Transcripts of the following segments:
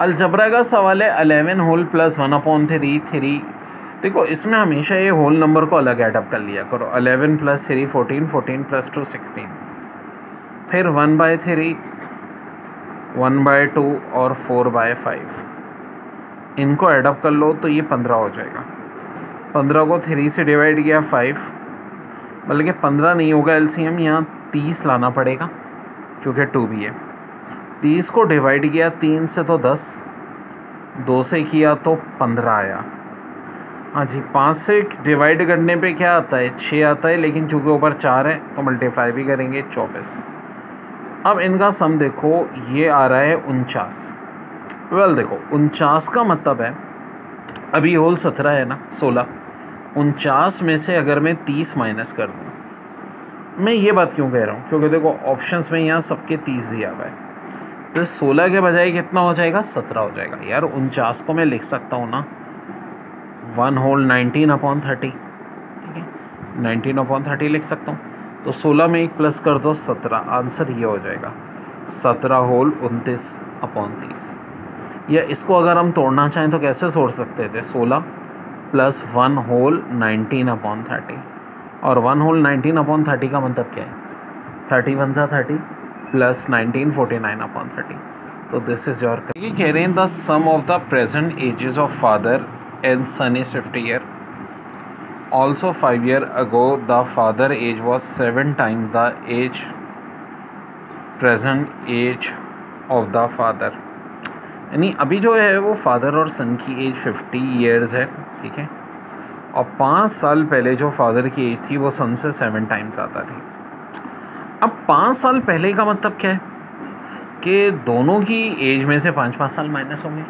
Algebra का सवाल है eleven whole plus one upon three three. देखो, इसमें हमेशा ये होल नंबर को अलग एडअप कर लिया करो। Eleven plus three, fourteen fourteen plus two, sixteen. फिर one by three, one by two और फोर बाय फाइव। इनको एडअप कर लो तो ये पंद्रह हो जाएगा। पंद्रह को थ्री से डिवाइड किया फाइव, बल्कि पंद्रह नहीं होगा एल सी एम यहाँ तीस लाना पड़ेगा क्योंकि टू भी है। तीस को डिवाइड किया, तीन से तो दस, दो से किया तो पंद्रह आया। हाँ जी, पाँच से डिवाइड करने पे क्या आता है? छः आता है, लेकिन चूँकि ऊपर चार है तो मल्टीप्लाई भी करेंगे चौबीस। अब इनका सम देखो, ये आ रहा है उनचास। वेल देखो, उनचास का मतलब है, अभी होल सत्रह है ना, सोलह। उनचास में से अगर मैं तीस माइनस कर दूँ, मैं ये बात क्यों कह रहा हूँ? क्योंकि देखो ऑप्शंस में यहाँ सबके तीस दिया हुआ है। तो सोलह के बजाय कितना हो जाएगा? सत्रह हो जाएगा। यार, उनचास को मैं लिख सकता हूँ ना। One whole nineteen upon thirty ठीक है? नाइनटीन अपॉन थर्टी लिख सकता हूँ। तो सोलह में एक प्लस कर दो, सत्रह। आंसर ये हो जाएगा। सत्रह होल उनतीस अपॉन तीस। या इसको अगर हम तोड़ना चाहें तो कैसे तोड़ सकते थे? सोलह plus one whole nineteen upon thirty और one whole nineteen upon thirty का मतलब क्या है? थर्टी वन सा thirty plus nineteen forty nine upon thirty तो दिस इज़ योर ये कह रहे हैं the sum of the present ages of father and son is fifty year also five year ago the father age was seven times the age present age of the father यानी अभी जो है वो father और सन की as fifty years है, ठीक है? और पाँच साल पहले जो फादर की एज थी, वो सन से सेवन टाइम्स आता थी। अब पाँच साल पहले का मतलब क्या है? कि दोनों की एज में से पाँच पाँच साल माइनस होंगे।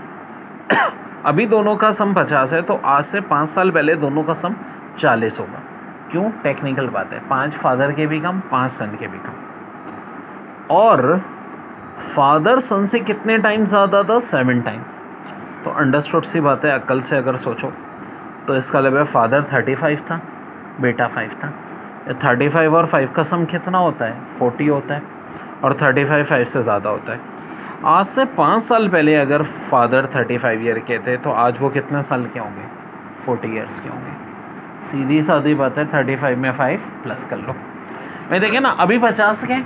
अभी दोनों का सम पचास है तो आज से पाँच साल पहले दोनों का सम चालीस होगा। क्यों? टेक्निकल बात है। पाँच फादर के भी कम, पाँच सन के भी कम। और फादर सन से कितने टाइम ज़्यादा था? सेवन टाइम तो अंडरस्टूड सी बात है, अक्ल से अगर सोचो तो इसका है फादर थर्टी फाइव था, बेटा फाइव था। थर्टी फाइव और फाइव का सम कितना होता है? फोर्टी होता है और थर्टी फाइव फाइव से ज़्यादा होता है। आज से पाँच साल पहले अगर फादर थर्टी फाइव ईयर के थे तो आज वो कितने साल के होंगे? फोर्टी ईयर्स के होंगे। सीधी सादी बात है थर्टी फाइव में फाइव प्लस कर लो। मैं देखें ना, अभी पचास के।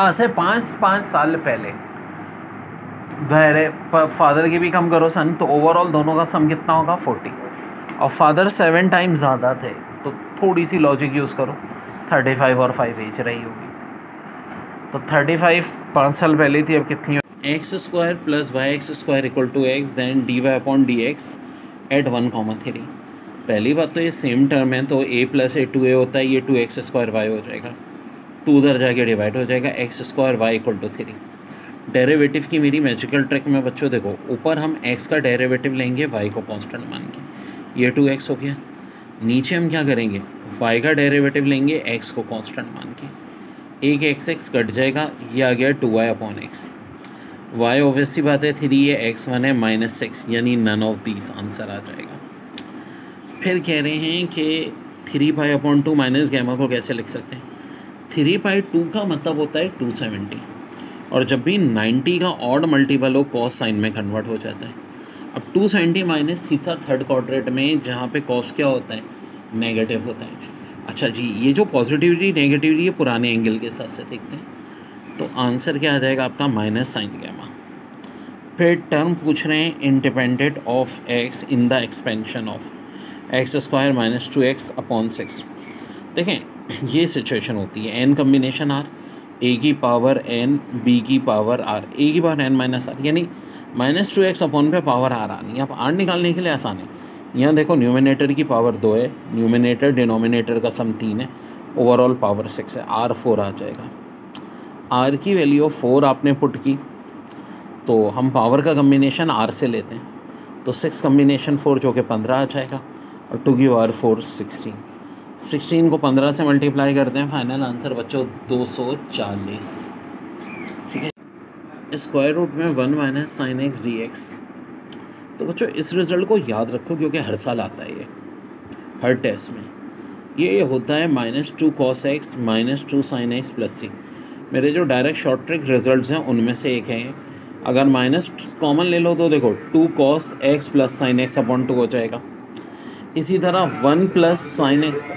आज से पाँच पाँच साल पहले। बहरे फादर की भी कम करो सन तो ओवरऑल दोनों का सम कितना होगा? फोर्टी और फादर सेवन टाइम ज़्यादा थे। थोड़ी सी लॉजिक यूज़ करो। थर्टी फाइव और फाइव एज रही होगी। तो थर्टी फाइव पाँच साल पहले थी, अब कितनी X square plus Y X square equal to X then D Y upon D X at one comma three पहली बात तो ये सेम टर्म है तो ए प्लस ए टू ए होता है, ये टू एक्स स्क्वायर वाई हो जाएगा। टू उधर जाके डिवाइड हो जाएगा X square Y equal to three derivative की मेरी मैजिकल ट्रिक में बच्चों देखो, ऊपर हम एक्स का डेरेवेटिव लेंगे वाई को कांस्टेंट मान के। ये टू एक्स हो गया। नीचे हम क्या करेंगे? वाई का डेरिवेटिव लेंगे एक्स को कांस्टेंट मान के। एक एक्स एक्स कट जाएगा, ये आ गया two Y upon X Y obviously बात है, थ्री है एक्स वन है माइनस सिक्स यानी नन ऑफ़ दीस आंसर आ जाएगा। फिर कह रहे हैं कि three phi upon two minus gamma को कैसे लिख सकते हैं? थ्री बाई टू का मतलब होता है टू सेवेंटी और जब भी नाइन्टी का ऑड मल्टीपल हो कॉस साइन में कन्वर्ट हो जाता है। अब two seventy minus theta third quadrant में जहाँ पे कॉस क्या होता है? नेगेटिव होता है। अच्छा जी, ये जो पॉजिटिविटी नेगेटिविटी ये पुराने एंगल के हिसाब से देखते हैं। तो आंसर क्या आ जाएगा आपका? माइनस साइन गैमा फिर टर्म पूछ रहे हैं independent of X in the expansion of X square minus two X upon six देखें, ये सिचुएशन होती है। एन कम्बिनेशन आर ए की पावर एन बी की पावर आर ए की पावर एन माइनस आर यानी माइनस टू एक्स अपॉन पे power R आनी अब आर निकालने के लिए आसान है। यहाँ देखो न्यूमिनेटर की पावर दो है। न्यूमिनेटर डिनोमिनेटर का सम तीन है। ओवरऑल पावर सिक्स है। आर फोर आ जाएगा। आर की वैल्यू फोर आपने पुट की। तो हम पावर का कम्बिनेशन आर से लेते हैं। तो सिक्स कम्बिनेशन फोर जो कि पंद्रह आ जाएगा। और टू की पावर फोर सिक्सटीन सिक्सटीन को पंद्रह से मल्टीप्लाई करते हैं। फाइनल आंसर बच्चों दो सौ चालीस। स्क्वायर रूट में one minus sine x d x तो बच्चों, इस रिज़ल्ट को याद रखो क्योंकि हर साल आता है ये। हर टेस्ट में। ये होता है minus two cos x minus two sine x plus c मेरे जो डायरेक्ट शॉर्ट ट्रिक रिज़ल्ट हैं, उनमें से एक है अगर माइनस कॉमन ले लो तो देखो two cos x plus sine x upon two हो जाएगा। इसी तरह वन प्लस साइन एक्स